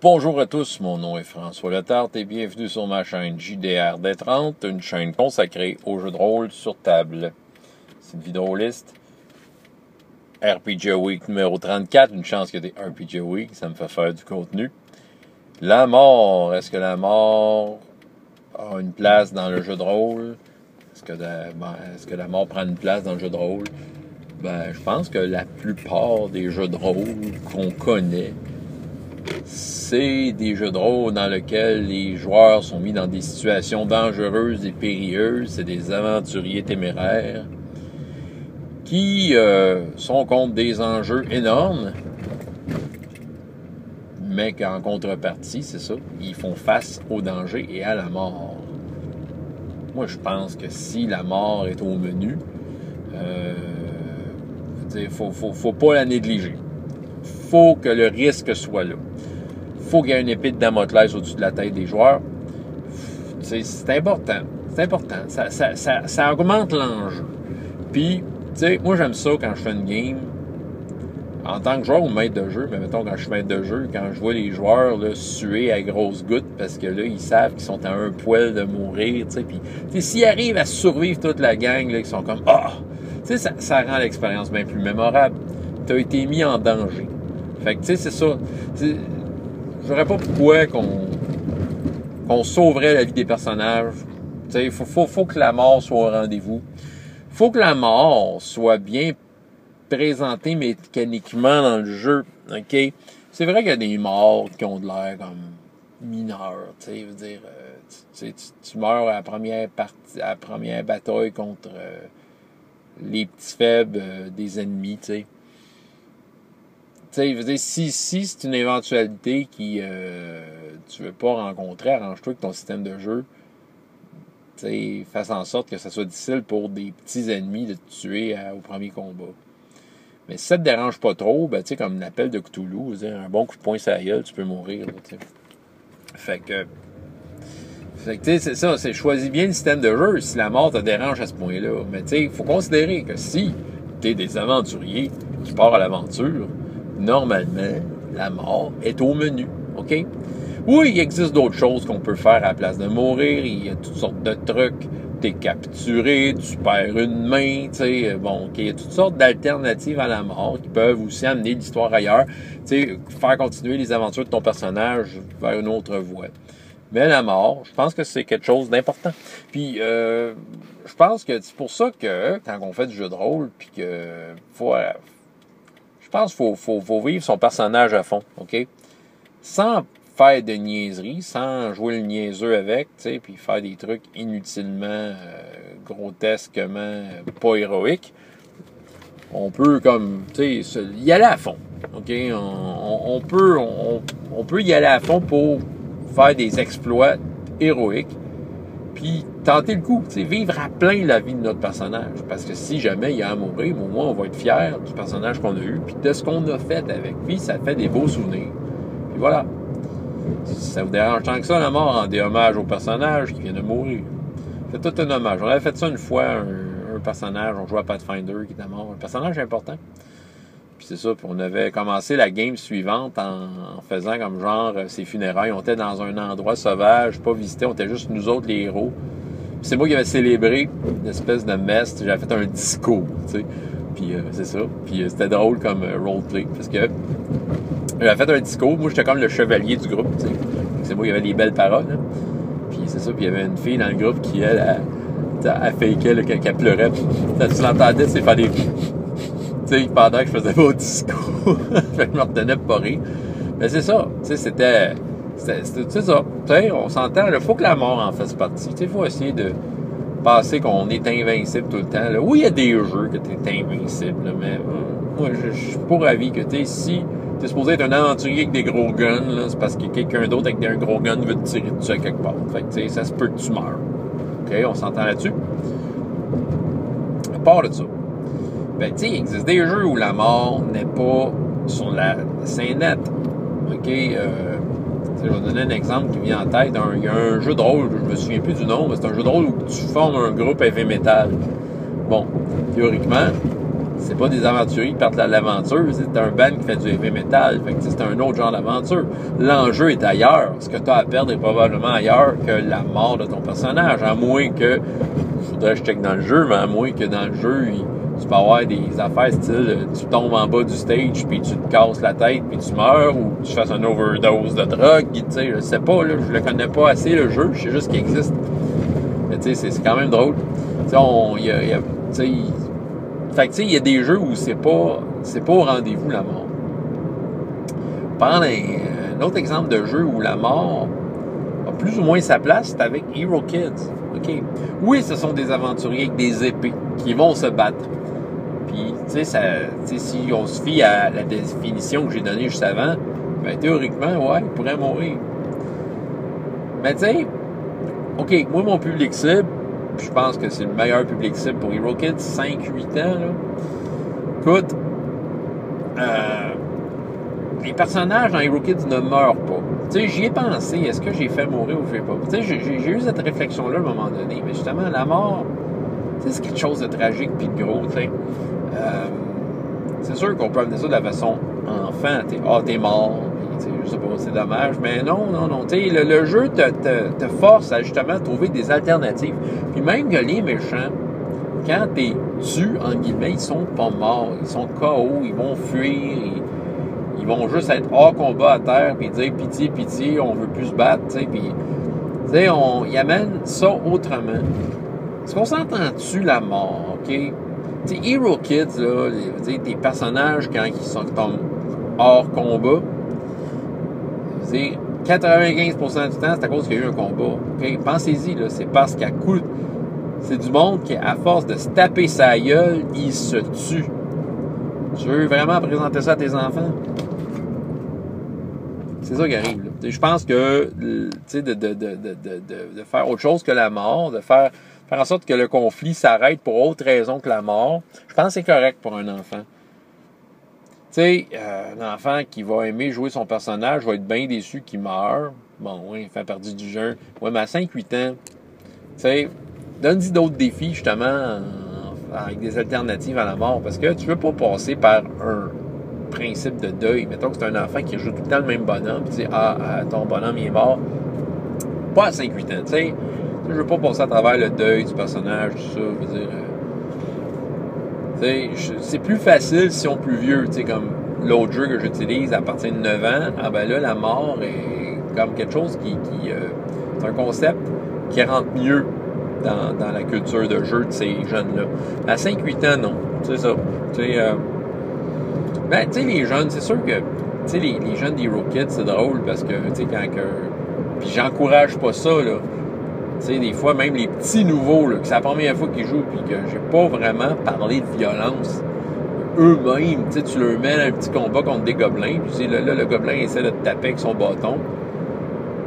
Bonjour à tous, mon nom est François Letarte et bienvenue sur ma chaîne JDR D30, une chaîne consacrée aux jeux de rôle sur table. C'est une vidéo liste. RPG Week numéro 34, une chance qu'il y ait des RPG Week, ça me fait faire du contenu. La mort, est-ce que la mort a une place dans le jeu de rôle? Est-ce que, la, ben, est-ce que la mort prend une place dans le jeu de rôle? Ben, je pense que la plupart des jeux de rôle qu'on connaît, c'est des jeux de rôle dans lesquels les joueurs sont mis dans des situations dangereuses et périlleuses. C'est des aventuriers téméraires qui euh, sont contre des enjeux énormes, mais qu'en contrepartie, c'est ça, ils font face au danger et à la mort. Moi, je pense que si la mort est au menu, euh, faut, faut, faut pas la négliger. faut que le risque soit là faut qu'il y ait une épée de Damoclès au-dessus de la tête des joueurs. C'est important. C'est important. Ça, ça, ça, ça augmente l'enjeu. Puis, tu sais, moi, j'aime ça quand je fais une game. En tant que joueur ou maître de jeu, mais mettons quand je suis maître de jeu, quand je vois les joueurs suer à grosses gouttes parce que là, ils savent qu'ils sont à un poil de mourir, tu sais. Puis, s'ils arrivent à survivre toute la gang, là, ils sont comme Ah! Tu sais, ça, ça rend l'expérience bien plus mémorable. Tu as été mis en danger. Fait que, tu sais, c'est ça. Je ne pas pourquoi qu'on sauverait la vie des personnages. Il faut, faut, que la mort soit au rendez-vous. faut que la mort soit bien présentée mécaniquement dans le jeu. OK? C'est vrai qu'il y a des morts qui ont de l'air comme mineurs. Tu veux dire, euh, tu, meurs à la première partie, à la première bataille contre euh, les petits faibles euh, des ennemis. sais sais, si, si c'est une éventualité qui euh, tu veux pas rencontrer, arrange-toi avec ton système de jeu. sais, fasse en sorte que ça soit difficile pour des petits ennemis de te tuer au premier combat. Mais si ça te dérange pas trop, ben, comme l'appel de Cthulhu, un bon coup de poing sur la gueule, tu peux mourir. fait que. Fait que, c'est ça, c'est choisis bien le système de jeu si la mort te dérange à ce point-là. Mais tu sais, il faut considérer que si tu es des aventuriers qui partent à l'aventure, normalement, la mort est au menu. OK? Oui, il existe d'autres choses qu'on peut faire à la place de mourir. Il y a toutes sortes de trucs. T'es capturé, tu perds une main, tu sais. Bon, OK, il y a toutes sortes d'alternatives à la mort qui peuvent aussi amener l'histoire ailleurs. Tu sais, faire continuer les aventures de ton personnage vers une autre voie. Mais la mort, je pense que c'est quelque chose d'important. Puis, euh, je pense que c'est pour ça que quand on fait du jeu de rôle, puis que faut, je pense qu'il faut, vivre son personnage à fond, OK? Sans faire de niaiseries, sans jouer le niaiseux avec, tu sais, puis faire des trucs inutilement, euh, grotesquement euh, pas héroïques. On peut, comme, tu sais, y aller à fond, OK? On, peut, on peut y aller à fond pour faire des exploits héroïques puis tenter le coup, vivre à plein la vie de notre personnage. Parce que si jamais il y a à mourir, au moins on va être fier du personnage qu'on a eu, puis de ce qu'on a fait avec lui, ça fait des beaux souvenirs. Puis voilà. Ça vous dérange tant que ça, la mort, rendez hommage au personnage qui vient de mourir. Faites tout un hommage. On avait fait ça une fois, un, personnage, on jouait à Pathfinder qui était mort. Un personnage important. Puis c'est ça, puis on avait commencé la game suivante en, faisant comme genre euh, ses funérailles. On était dans un endroit sauvage, pas visité, on était juste nous autres les héros. c'est moi qui avais célébré une espèce de messe, j'avais fait un disco, tu sais. Puis euh, c'est ça. Puis euh, c'était drôle comme roleplay. Parce que j'avais fait un disco, moi j'étais comme le chevalier du groupe, tu sais. C'est moi qui avait les belles paroles. Hein. Puis c'est ça, puis il y avait une fille dans le groupe qui, elle, elle, elle, elle quand elle pleurait. tu l'entendais, c'est faire des pendant que je faisais mon discours. je me retenais pas rire. Mais c'est ça. C'était. C'est ça. on s'entend. Il faut que la mort en fasse partie. Il faut essayer de penser qu'on est invincible tout le temps. Là. Oui, il y a des jeux que tu es invincible, mais euh, moi, je suis pour avis que tu si tu es supposé être un aventurier avec des gros guns, c'est parce que quelqu'un d'autre avec un gros gun veut te tirer dessus à quelque part. Fait que, ça se peut que tu meurs. OK, on s'entend là-dessus? À part de ça, ben, tu sais, il existe des jeux où la mort n'est pas sur la scène nette. OK? Euh, je vais donner un exemple qui vient en tête. il y a un jeu de rôle, je me souviens plus du nom, mais c'est un jeu de rôle où tu formes un groupe heavy metal. Bon, théoriquement, c'est pas des aventuriers qui partent à l'aventure, c'est un band qui fait du heavy metal. Fait que c'est un autre genre d'aventure. L'enjeu est ailleurs. Ce que tu as à perdre est probablement ailleurs que la mort de ton personnage. À moins que, faudrait que je check dans le jeu, mais à moins que dans le jeu, tu peux avoir des affaires style tu tombes en bas du stage puis tu te casses la tête puis tu meurs ou tu fasses une overdose de drogue, tu sais, je sais pas, là, je le connais pas assez le jeu, je sais juste qu'il existe. Mais tu sais, c'est quand même drôle. Tu sais, y a, fait que, tu sais, il y a des jeux où c'est pas, c'est pas au rendez-vous la mort. Prendre un, autre exemple de jeu où la mort a plus ou moins sa place, c'est avec Hero Kids. OK? Oui, ce sont des aventuriers avec des épées qui vont se battre. Tu sais, si on se fie à la définition que j'ai donnée juste avant, ben, théoriquement, ouais, ils pourraient mourir. Mais tu sais, OK, moi, mon public cible, je pense que c'est le meilleur public cible pour Hero Kids, 5-8 ans. Là. Écoute, euh, les personnages dans Hero Kids ne meurent pas. Tu sais, j'y ai pensé, est-ce que j'ai fait mourir ou je pas? Tu sais, j'ai eu cette réflexion-là à un moment donné, mais justement, la mort, c'est quelque chose de tragique puis de gros, tu sais. Euh, c'est sûr qu'on peut amener ça de la façon enfant, tu ah, t'es mort, je sais pas, c'est dommage, mais non, non, non. Le, le jeu te, force à justement trouver des alternatives. Puis même que les méchants, quand t'es tu, en guillemets, ils sont pas morts, ils sont KO, ils vont fuir, ils, vont juste être hors combat à terre, puis dire pitié, pitié, on veut plus se battre, tu sais, puis, tu sais, on, ils amènent ça autrement. Est-ce qu'on s'entend-tu la mort, OK? Tu sais, Hero Kids, là, tes personnages, quand ils sont hors combat, 95% du temps, c'est à cause qu'il y a eu un combat. Pensez-y, c'est parce qu'à coup, c'est du monde qui, à force de se taper sa gueule, il se tue. Tu veux vraiment présenter ça à tes enfants? C'est ça qui arrive. Je pense que de, de, de, de, faire autre chose que la mort, de faire, faire en sorte que le conflit s'arrête pour autre raison que la mort, je pense que c'est correct pour un enfant. Tu sais, euh, un enfant qui va aimer jouer son personnage va être bien déçu qu'il meurt. Bon, oui, il fait partie du jeu. Ouais, mais à 5-8 ans, tu sais, donne-y d'autres défis, justement, avec des alternatives à la mort. Parce que tu veux pas passer par un principe de deuil. Mettons que c'est un enfant qui joue tout le temps le même bonhomme, tu sais, ah, ah, ton bonhomme, il est mort. Pas à 5-8 ans, tu sais. Je veux pas passer à travers le deuil du personnage, tout ça. Je veux dire, euh, c'est plus facile si on est plus vieux, tu sais, comme l'autre jeu que j'utilise à partir de 9 ans, ah ben là, la mort est comme quelque chose qui... Euh, c'est un concept qui rentre mieux dans, la culture de jeu de ces jeunes-là. À 5-8 ans, non. C'est ça. Tu sais, euh, ben, tu sais, les jeunes, c'est sûr que, tu sais, les, les, jeunes d'Hero Kids, c'est drôle parce que, tu sais, quand. Puis j'encourage pas ça, là. Tu sais, des fois, même les petits nouveaux, là, que c'est la première fois qu'ils jouent, puis que j'ai pas vraiment parlé de violence, eux-mêmes, tu sais, tu leur mets un petit combat contre des gobelins, puis là, là, le gobelin essaie de te taper avec son bâton.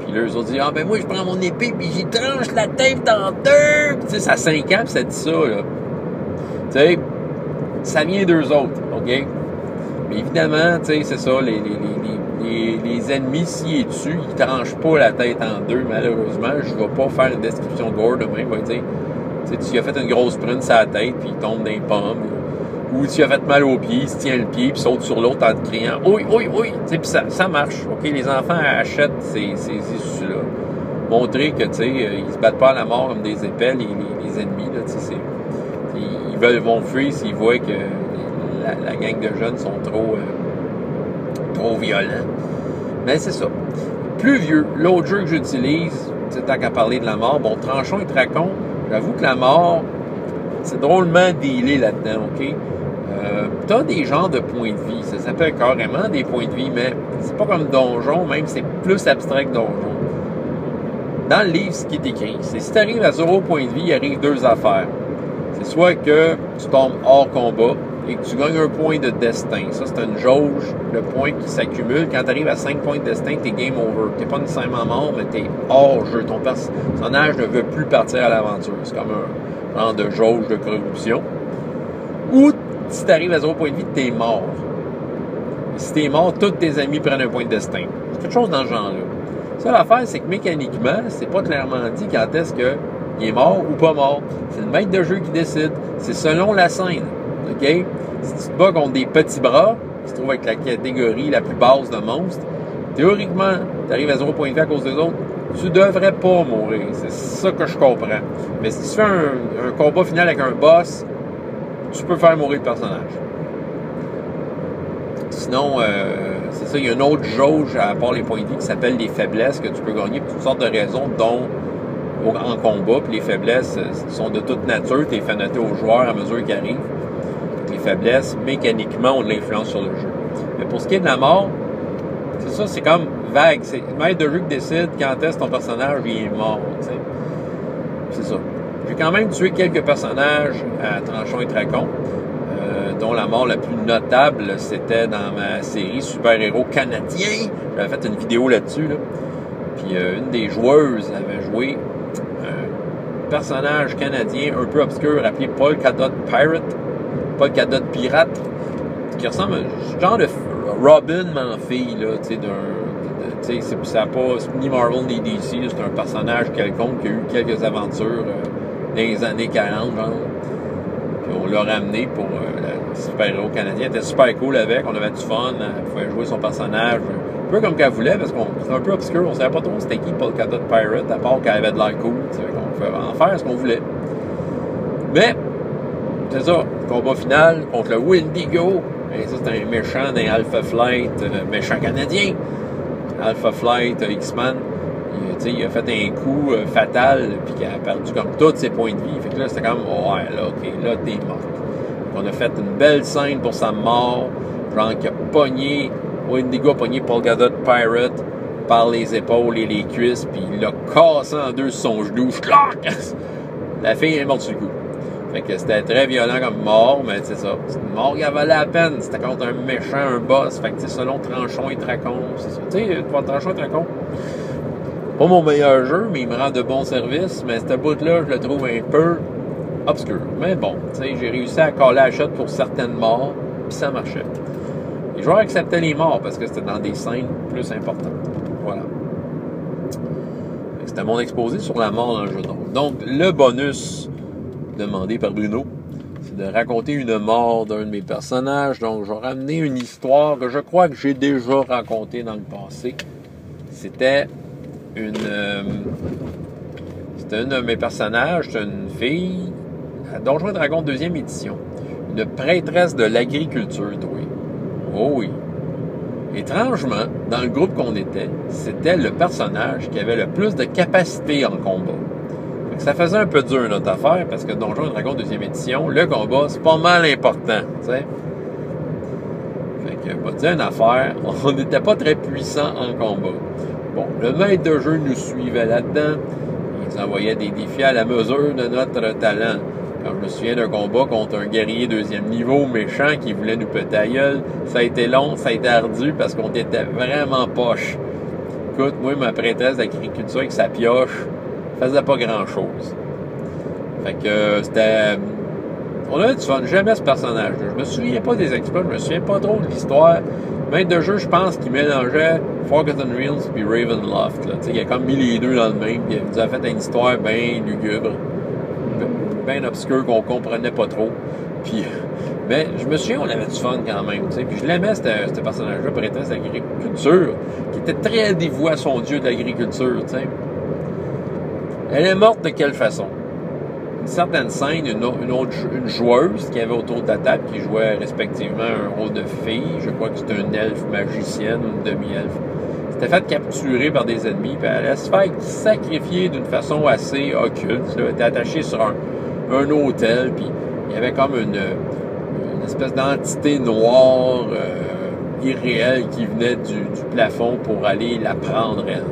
Puis là, eux autres disent, ah ben moi, je prends mon épée, puis j'y tranche la tête en deux. tu sais, ça a 5 ans, puis ça dit ça, là. Tu sais, ça vient d'eux autres, OK? Mais évidemment, tu sais, c'est ça, les, les, les les, ennemis, est dessus, ils tranchent pas la tête en deux, malheureusement. Je vais pas faire une description de gore demain. Il va dire, tu as fait une grosse prune sur la tête, puis il tombe dans les pommes. Ou tu as fait mal au pied, il se tient le pied, puis saute sur l'autre en te criant Oui, oui, oui. Puis ça, ça marche. OK, les enfants achètent ces, issues-là. Montrer que, tu sais, ils se battent pas à la mort comme des épées, les, ennemis. Ils veulent, vont fuir s'ils voient que la, gang de jeunes sont trop. Euh, trop violent. Mais c'est ça. Plus vieux, l'autre jeu que j'utilise, tant qu'à parler de la mort, bon, Tranchon et Tracon, j'avoue que la mort, c'est drôlement dealé là-dedans, OK? Euh, t'as des genres de points de vie. Ça s'appelle carrément des points de vie, mais c'est pas comme donjon, même c'est plus abstrait que donjon. Dans le livre, ce qui est écrit, c'est si tu arrives à zéro point de vie, il arrive deux affaires. C'est soit que tu tombes hors combat, et que tu gagnes un point de destin. Ça, c'est une jauge de points qui s'accumule. Quand tu arrives à 5 points de destin, tu es game over. Tu pas nécessairement mort, mais tu es hors jeu. Ton personnage ne veut plus partir à l'aventure. C'est comme un genre de jauge de corruption. Ou si tu arrives à 0 point de vie, tu es mort. Et si tu es mort, tous tes amis prennent un point de destin. C'est quelque chose dans ce genre-là. Ça, l'affaire, c'est que mécaniquement, c'est pas clairement dit quand est-ce qu'il est mort ou pas mort. C'est le maître de jeu qui décide. C'est selon la scène. OK? Si tu te bats contre des petits bras, qui se trouvent avec la catégorie la plus basse de monstres, théoriquement, tu arrives à 0.20 à cause des autres, tu devrais pas mourir. C'est ça que je comprends. Mais si tu fais un, combat final avec un boss, tu peux faire mourir le personnage. Sinon, euh, c'est ça, il y a une autre jauge à part les points de vie qui s'appelle les faiblesses que tu peux gagner pour toutes sortes de raisons, dont en combat. Puis les faiblesses euh, sont de toute nature. Tu les fais noter aux joueurs à mesure qu'ils arrivent. Les faiblesses, mécaniquement, de l'influence sur le jeu. Mais pour ce qui est de la mort, c'est ça, c'est comme vague. C'est maître de jeu décide quand est-ce ton personnage il est mort. C'est ça. J'ai quand même tué quelques personnages à tranchon et tracon dont la mort la plus notable, c'était dans ma série Super-héros canadien. J'avais fait une vidéo là-dessus. Puis euh, une des joueuses avait joué un personnage canadien un peu obscur appelé Paul Cadot Pirate. Paul Cadot Pirate, qui ressemble à genre de Robin, mais en fille, là, tu sais, d'un. Ça pas ni Marvel ni DC, c'est un personnage quelconque qui a eu quelques aventures euh, dans les années 40, genre. Puis on l'a ramené pour euh, super-héros canadien. Elle était super cool avec, on avait du fun, elle pouvait jouer son personnage un peu comme qu'elle voulait, parce qu'on c'était un peu obscur, on savait pas trop c'était qui Paul Cadot Pirate, à part qu'elle avait de l'air cool, on pouvait en faire ce qu'on voulait. Mais, c'est ça, combat final contre le Windigo, ça c'est un méchant d'un Alpha Flight, euh, méchant canadien. Alpha Flight, euh, X-Man, il, il, a fait un coup euh, fatal, puis il a perdu comme tous ses points de vie. Fait que là, c'était comme, ouais, là, ok, là, t'es mort. On a fait une belle scène pour sa mort. Genre qui a pogné, Indigo a pogné Paul Gadot Pirate par les épaules et les cuisses, puis il l'a cassé en deux sur son genou. La fille est morte sur le coup. Fait que c'était très violent comme mort, mais c'est ça. C'est une mort qui valait la peine. C'était contre un méchant, un boss. Fait que selon Tranchon et Tracon, c'est ça. Tu sais, Tranchon et Tracon, pas mon meilleur jeu, mais il me rend de bons services. Mais ce bout-là, je le trouve un peu obscur. Mais bon, j'ai réussi à coller la shot pour certaines morts, puis ça marchait. Les joueurs acceptaient les morts parce que c'était dans des scènes plus importantes. Voilà. C'était mon exposé sur la mort dans le jeu. Donc, le bonus demandé par Bruno, c'est de raconter une mort d'un de mes personnages. Donc, je vais ramener une histoire que je crois que j'ai déjà racontée dans le passé. C'était une. Euh, c'était un de mes personnages, c'était une fille Donjons Dragon deuxième édition. Une prêtresse de l'agriculture, oui. Oh oui. Étrangement, dans le groupe qu'on était, c'était le personnage qui avait le plus de capacité en combat. Ça faisait un peu dur notre affaire parce que Donjons Dragon deuxième édition, le combat, c'est pas mal important, tu sais. Fait que, pas dire une affaire, on n'était pas très puissant en combat. Bon, le maître de jeu nous suivait là-dedans. Il nous envoyait des défis à la mesure de notre talent. Quand je me souviens d'un combat contre un guerrier deuxième niveau méchant qui voulait nous péter à gueule, ça a été long, ça a été ardu parce qu'on était vraiment poche. Écoute, moi, ma prêtresse d'agriculture avec sa pioche faisait pas grand-chose. Fait que euh, c'était... On avait du fun. J'aimais ce personnage -là. Je me souviens pas des exploits, je me souviens pas trop de l'histoire. Maître de jeu, je pense qu'il mélangeait Forgotten Realms puis Ravenloft. Il a comme mis les deux dans le même. Il nous a fait une histoire bien lugubre bien obscur qu'on comprenait pas trop. Puis, mais je me souviens, on avait du fun quand même. Puis je l'aimais, ce personnage-là, prêtresse d'agriculture, qui était très dévoué à son dieu de l'agriculture. Elle est morte de quelle façon? Une certaine scène, une, autre une joueuse qui avait autour de la table, qui jouait respectivement un rôle de fille, je crois que c'était une elfe magicienne ou une demi-elfe, s'était fait capturer par des ennemis, puis elle allait se sacrifier d'une façon assez occulte. Elle était attachée sur un, un hôtel, puis il y avait comme une, espèce d'entité noire euh, irréelle qui venait du, plafond pour aller la prendre, elle.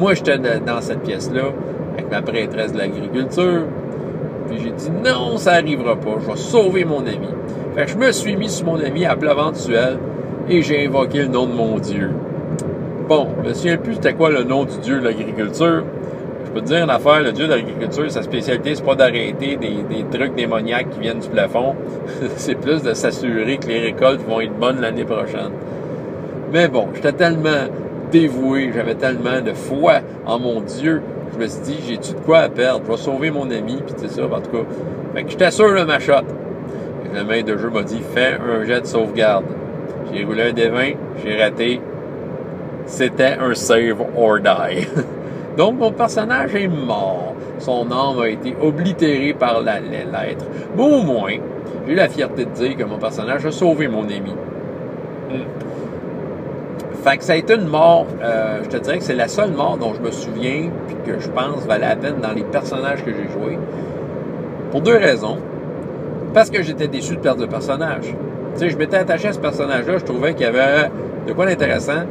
Moi, j'étais dans cette pièce-là, avec ma prêtresse de l'agriculture, puis j'ai dit non, ça n'arrivera pas, je vais sauver mon ami. Fait que je me suis mis sur mon ami à plat ventuel et j'ai invoqué le nom de mon Dieu. Bon, je me souviens plus c'était quoi le nom du Dieu de l'agriculture, je peux te dire une affaire, le dieu de l'agriculture, sa spécialité, c'est pas d'arrêter des, trucs démoniaques qui viennent du plafond. c'est plus de s'assurer que les récoltes vont être bonnes l'année prochaine. Mais bon, j'étais tellement dévoué, j'avais tellement de foi en mon Dieu, je me suis dit, j'ai-tu de quoi à perdre? Je vais sauver mon ami, puis c'est ça, en tout cas. Fait que j'étais sûr de ma shot. Le maître de jeu m'a dit fais un jet de sauvegarde. J'ai roulé un des 20, j'ai raté. C'était un save or die. Donc mon personnage est mort. Son âme a été oblitérée par la, lettre. Mais au moins, j'ai la fierté de dire que mon personnage a sauvé mon ami. Hmm. Fait que ça a été une mort, euh, je te dirais que c'est la seule mort dont je me souviens puis que je pense valait la peine dans les personnages que j'ai joués. Pour deux raisons. Parce que j'étais déçu de perdre le personnage. Tu sais, je m'étais attaché à ce personnage-là, je trouvais qu'il y avait de quoi d'intéressant.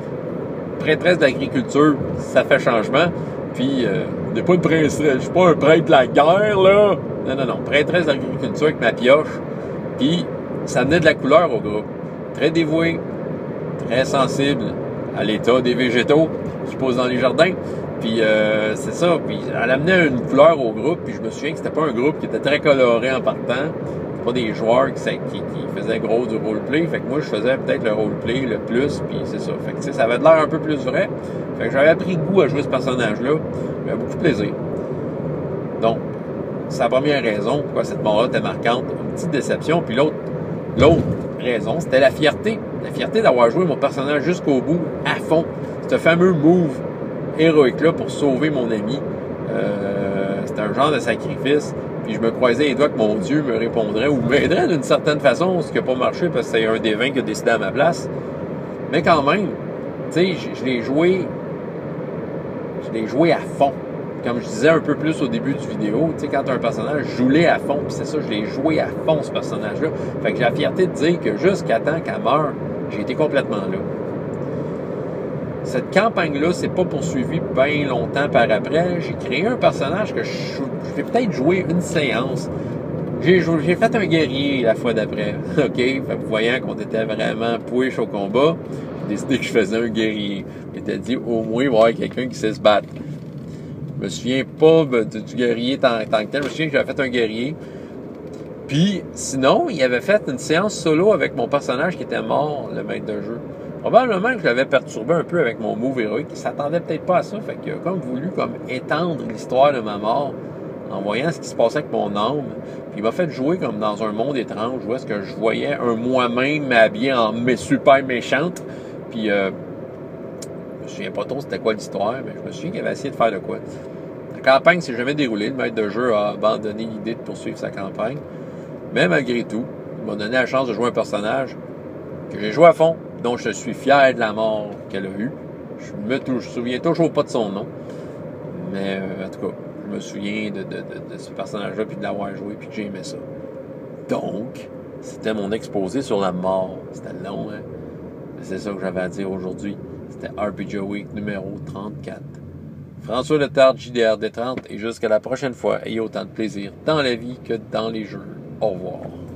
Prêtresse d'agriculture, ça fait changement. Puis, euh, pas une je suis pas un prêtre de la guerre, là. Non, non, non. Prêtresse d'agriculture avec ma pioche. Puis, ça venait de la couleur au groupe. Très dévoué, très sensible à l'état des végétaux qui posent dans les jardins. Puis euh, c'est ça. Puis elle amenait une couleur au groupe. Puis je me souviens que c'était pas un groupe qui était très coloré en partant. Pas des joueurs qui, faisaient gros du roleplay. Fait que moi, je faisais peut-être le roleplay le plus. Puis c'est ça. Fait que ça avait l'air un peu plus vrai. Fait que j'avais pris goût à jouer ce personnage-là. J'avais beaucoup de plaisir. Donc, c'est la première raison pourquoi cette mort-là était marquante. Une petite déception. Puis l'autre, l'autre raison, c'était la fierté. La fierté d'avoir joué mon personnage jusqu'au bout, à fond. Ce fameux move héroïque-là pour sauver mon ami. Euh, c'était un genre de sacrifice. Puis je me croisais les doigts que mon Dieu me répondrait ou m'aiderait d'une certaine façon, ce qui n'a pas marché parce que c'est un des 20 qui a décidé à ma place. Mais quand même, tu sais, je, l'ai joué. Je l'ai joué à fond. Comme je disais un peu plus au début du vidéo, tu sais, quand un personnage, je à fond, puis c'est ça, je l'ai joué à fond, ce personnage-là. Fait que j'ai la fierté de dire que jusqu'à temps qu'elle meure, j'ai été complètement là. Cette campagne-là s'est pas poursuivie bien longtemps par après. J'ai créé un personnage que je, vais peut-être jouer une séance. J'ai, fait un guerrier la fois d'après. OK? Fait voyant qu'on était vraiment pouiche au combat, j'ai décidé que je faisais un guerrier. J'étais dit, au moins, il va y avoir quelqu'un qui sait se battre. Je me souviens pas du guerrier tant, tant que tel. Je me souviens que j'avais fait un guerrier. Puis, sinon, il avait fait une séance solo avec mon personnage qui était mort, le maître de jeu. Probablement que je l'avais perturbé un peu avec mon move héroïque. Il s'attendait peut-être pas à ça. Fait qu'il a comme voulu comme étendre l'histoire de ma mort en voyant ce qui se passait avec mon âme. Puis il m'a fait jouer comme dans un monde étrange où est-ce que je voyais un moi-même habillé en super méchante. Puis euh, je me souviens pas trop c'était quoi l'histoire, mais je me souviens qu'il avait essayé de faire de quoi. La campagne s'est jamais déroulée. Le maître de jeu a abandonné l'idée de poursuivre sa campagne. Mais malgré tout, il m'a donné la chance de jouer un personnage que j'ai joué à fond, dont je suis fier de la mort qu'elle a eue. Je me souviens toujours pas de son nom. Mais euh, en tout cas, je me souviens de, ce personnage-là, puis de l'avoir joué, puis que j'ai aimé ça. Donc, c'était mon exposé sur la mort. C'était long, hein? C'est ça que j'avais à dire aujourd'hui. C'était RPG Week numéro 34. François Letard, JDRD30, et jusqu'à la prochaine fois, ayez autant de plaisir dans la vie que dans les jeux. Au revoir.